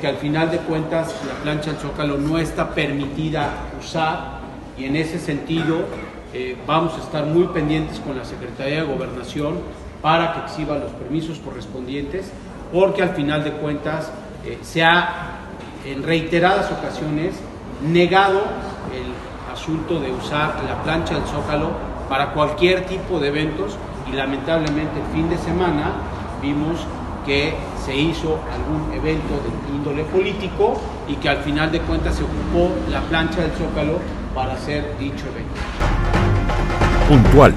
porque al final de cuentas la plancha del Zócalo no está permitida usar y en ese sentido eh, vamos a estar muy pendientes con la Secretaría de Gobernación para que exhiba los permisos correspondientes, porque al final de cuentas eh, se ha en reiteradas ocasiones negado el asunto de usar la plancha del Zócalo para cualquier tipo de eventos y lamentablemente el fin de semana vimos que se hizo algún evento de índole político y que al final de cuentas se ocupó la plancha del Zócalo para hacer dicho evento. Puntual